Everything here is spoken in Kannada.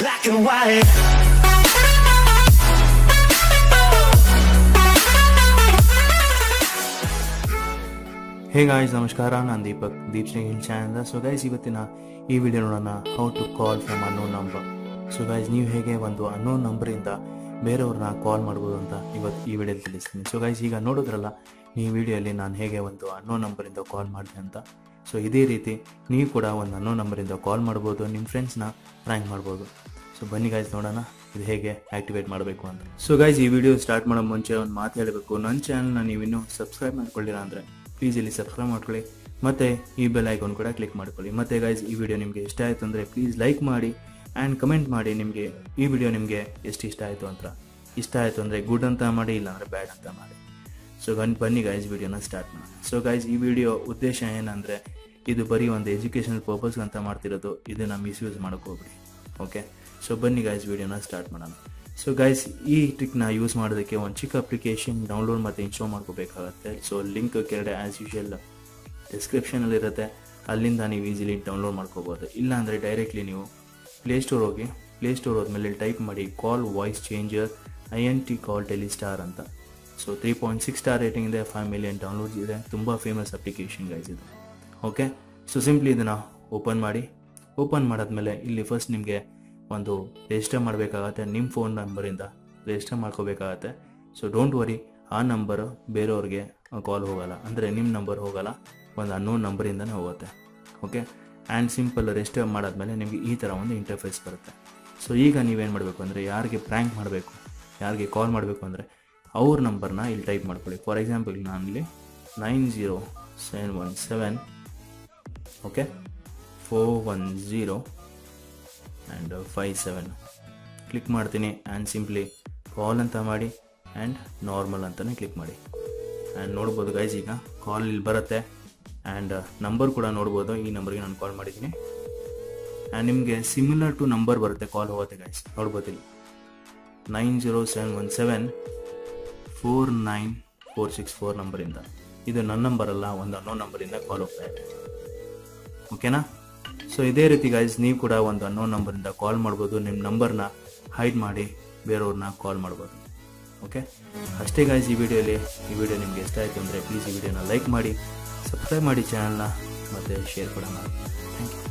Black and white. Hey guys ನಮಸ್ಕಾರ ನಾನು Deepak Deep Singh hill channel so guys ಇವತ್ತಿನ ಈ ವಿಡಿಯೋ ನೋಡೋಣ how to call from unknown number so guys ನೀವು ಹೇಗೆ ಒಂದು ಅನ್ನೋನ್ ನಂಬರಿಂದ ಬೇರೆಯವ್ರನ್ನ ಕಾಲ್ ಮಾಡ್ಬೋದು ಅಂತ ಇವತ್ತು ಈ ವಿಡಿಯೋಲಿ ತಿಳಿಸ್ತೀನಿ. ಸೊ ಗೈಸ್ ಈಗ ನೋಡಿದ್ರಲ್ಲ, ಈ ವಿಡಿಯೋಲಿ ನಾನು ಹೇಗೆ ಒಂದು ಅನ್ನೋನ್ ನಂಬರಿಂದ ಕಾಲ್ ಮಾಡಿದೆ ಅಂತ. ಸೊ ಇದೇ ರೀತಿ ನೀವು ಕೂಡ ಒಂದು ಅನ್ನೋ ನಂಬರಿಂದ ಕಾಲ್ ಮಾಡ್ಬೋದು ನಿಮ್ಮ ಫ್ರೆಂಡ್ಸ್ನ ಪ್ರ್ಯಾಂಕ್ ಮಾಡ್ಬೋದು. ಸೊ ಬನ್ನಿ ಗಾಯ್ಸ್ ನೋಡೋಣ, ಇದು ಹೇಗೆ ಆಕ್ಟಿವೇಟ್ ಮಾಡಬೇಕು ಅಂತ. ಸೊ ಗೈಸ್ ಈ ವಿಡಿಯೋ ಸ್ಟಾರ್ಟ್ ಮಾಡೋ ಮುಂಚೆ ಒಂದು ಮಾತು ಹೇಳಬೇಕು. ನನ್ನ ಚಾನಲ್ನ ನೀವು ಇನ್ನೂ ಸಬ್ಸ್ಕ್ರೈಬ್ ಮಾಡ್ಕೊಳ್ಳಿಲ್ಲ ಅಂದರೆ ಪ್ಲೀಸ್ ಇಲ್ಲಿ ಸಬ್ಸ್ಕ್ರೈಬ್ ಮಾಡ್ಕೊಳ್ಳಿ. ಮತ್ತೆ ಈ ಬೆಲ್ ಐಕಾನ್ ಕೂಡ ಕ್ಲಿಕ್ ಮಾಡ್ಕೊಳ್ಳಿ. ಮತ್ತೆ ಗೈಸ್ ಈ ವಿಡಿಯೋ ನಿಮಗೆ ಇಷ್ಟ ಆಯಿತು ಅಂದರೆ ಪ್ಲೀಸ್ ಲೈಕ್ ಮಾಡಿ ಆ್ಯಂಡ್ ಕಮೆಂಟ್ ಮಾಡಿ ನಿಮಗೆ ಈ ವಿಡಿಯೋ ನಿಮಗೆ ಎಷ್ಟು ಇಷ್ಟ ಆಯಿತು ಅಂತ. ಇಷ್ಟ ಆಯಿತು ಅಂದರೆ ಗುಡ್ ಅಂತ ಮಾಡಿ, ಇಲ್ಲ ಅಂದರೆ ಬ್ಯಾಡ್ ಅಂತ ಮಾಡಿ. ಸೊ ಗನ್ ಬನ್ನಿ ಗೈಸ್ ವಿಡಿಯೋನ ಸ್ಟಾರ್ಟ್ ಮಾಡೋಣ. ಸೊ ಗೈಸ್ ಈ ವಿಡಿಯೋ ಉದ್ದೇಶ ಏನಂದರೆ ಇದು ಬರೀ ಒಂದು ಎಜುಕೇಷನಲ್ ಪರ್ಪಸ್ ಅಂತ ಮಾಡ್ತಿರೋದು, ಇದನ್ನು ಮಿಸ್ಯೂಸ್ ಹೋಗ್ಬಿಡಿ. ಓಕೆ ಸೊ ಬನ್ನಿ ಗೈಸ್ ವಿಡಿಯೋನ ಸ್ಟಾರ್ಟ್ ಮಾಡೋಣ. ಸೊ ಗೈಸ್ ಈ ಟ್ರಿಕ್ನ ಯೂಸ್ ಮಾಡೋದಕ್ಕೆ ಒಂದು ಚಿಕ್ಕ ಅಪ್ಲಿಕೇಶನ್ ಡೌನ್ಲೋಡ್ ಮತ್ತು ಇನ್ಸ್ಟಾಲ್ ಮಾಡ್ಕೋಬೇಕಾಗತ್ತೆ. ಸೊ ಲಿಂಕ್ ಕೆಳಗಡೆ ಆ್ಯಸ್ ಯೂಶಲ್ ಡಿಸ್ಕ್ರಿಪ್ಷನಲ್ಲಿರುತ್ತೆ ಅಲ್ಲಿಂದ ನೀವು ಈಸಿಲಿ ಡೌನ್ಲೋಡ್ ಮಾಡ್ಕೋಬೋದು. ಇಲ್ಲ ಅಂದರೆ ಡೈರೆಕ್ಟ್ಲಿ ನೀವು ಪ್ಲೇಸ್ಟೋರ್ ಹೋಗಿ ಪ್ಲೇಸ್ಟೋರ್ ಹೋದ್ಮೇಲೆ ಟೈಪ್ ಮಾಡಿ call voice changer I N T call telestar ಅಂತ. So three point six star rating ಇದೆ ಫೈವ್ ಮಿಲಿಯನ್ ಡೌನ್ಲೋಡ್ಸ್ ಇದೆ. ತುಂಬ ಫೇಮಸ್ ಅಪ್ಲಿಕೇಶನ್ ಗೈಸ್ ಇದು. ಓಕೆ? ಸೊ ಸಿಂಪ್ಲಿ ಇದನ್ನು ಓಪನ್ ಮಾಡಿ ಓಪನ್ ಮಾಡಾದ್ಮೇಲೆ ಇಲ್ಲಿ ಫಸ್ಟ್ ನಿಮಗೆ ಒಂದು ರಿಜಿಸ್ಟರ್ ಮಾಡಬೇಕಾಗತ್ತೆ ನಿಮ್ಮ ಫೋನ್ ನಂಬರಿಂದ ರಿಜಿಸ್ಟರ್ ಮಾಡ್ಕೋಬೇಕಾಗತ್ತೆ. ಸೊ ಡೋಂಟ್ ವರಿ ಆ ನಂಬರು ಬೇರೆಯವ್ರಿಗೆ ಕಾಲ್ ಹೋಗೋಲ್ಲ. ಅಂದರೆ ನಿಮ್ಮ ನಂಬರ್ ಹೋಗೋಲ್ಲ, ಒಂದು ಅನ್ನೋನ್ ನಂಬರಿಂದನೇ ಹೋಗುತ್ತೆ. ಓಕೆ ಆ್ಯಂಡ್ ಸಿಂಪಲ್ ರಿಜಿಸ್ಟರ್ ಮಾಡಾದ್ಮೇಲೆ ನಿಮಗೆ ಈ ಥರ ಒಂದು ಇಂಟರ್ಫೇಸ್ ಬರುತ್ತೆ. ಸೊ ಈಗ ನೀವೇನು ಮಾಡಬೇಕು ಅಂದರೆ, ಯಾರಿಗೆ ಪ್ರ್ಯಾಂಕ್ ಮಾಡಬೇಕು, ಯಾರಿಗೆ ಕಾಲ್ ಮಾಡಬೇಕು ಅಂದರೆ, ಅವ್ರ ನಂಬರ್ನ ಇಲ್ಲಿ ಟೈಪ್ ಮಾಡ್ಕೊಳ್ಳಿ. ಫಾರ್ ಎಕ್ಸಾಂಪಲ್ ನಾನಿಲ್ಲಿ nine zero seven one seven one zero and five seven click ಮಾಡ್ತೀನಿ ಆ್ಯಂಡ್ ಸಿಂಪ್ಲಿ ಕಾಲ್ ಅಂತ ಮಾಡಿ ಆ್ಯಂಡ್ ನಾರ್ಮಲ್ ಅಂತಲೇ ಕ್ಲಿಕ್ ಮಾಡಿ. ಆ್ಯಂಡ್ ನೋಡ್ಬೋದು ಗೈಸ್ ಈಗ ಕಾಲ್ ಇಲ್ಲಿ ಬರುತ್ತೆ. ಆ್ಯಂಡ್ ನಂಬರ್ ಕೂಡ ನೋಡ್ಬೋದು. ಈ ನಂಬರ್ಗೆ ನಾನು ಕಾಲ್ ಮಾಡಿದ್ದೀನಿ. ಆ್ಯಂಡ್ ನಿಮಗೆ ಸಿಮಿಲರ್ ಟು ನಂಬರ್ ಬರುತ್ತೆ ಕಾಲ್ ಹೋಗುತ್ತೆ ಗೈಸ್ ನೋಡ್ಬೋದು ಇಲ್ಲಿ. Nine zero seven one seven four nine four six four ನಂಬರಿಂದ ಇದು. ನನ್ನ ನಂಬರ್ ಅಲ್ಲ, ಒಂದು ಅನ್ನೋ ನಂಬರಿಂದ ಕಾಲ್ ಹೋಗ್ತಾ ಇದೆ. ಓಕೆನಾ? ಸೊ ಇದೇ ರೀತಿ ಗೈಸ್ ನೀವು ಕೂಡ ಒಂದು ಅನ್ನೋ ನಂಬರಿಂದ ಕಾಲ್ ಮಾಡ್ಬೋದು. ನಿಮ್ಮ ನಂಬರ್ನ ಹೈಡ್ ಮಾಡಿ ಬೇರೆಯವ್ರನ್ನ ಕಾಲ್ ಮಾಡ್ಬೋದು. ಓಕೆ ಅಷ್ಟೇ ಗೈಸ್ ಈ ವಿಡಿಯೋಲಿ, ಈ ವಿಡಿಯೋ ನಿಮಗೆ ಇಷ್ಟ ಆಯಿತು ಅಂದರೆ ಪ್ಲೀಸ್ ಈ ವಿಡಿಯೋನ ಲೈಕ್ ಮಾಡಿ ಸಬ್ಸ್ಕ್ರೈಬ್ ಮಾಡಿ ಚಾನಲ್ನ ಮತ್ತು ಶೇರ್ ಕೂಡ ಮಾಡಿ. Thank you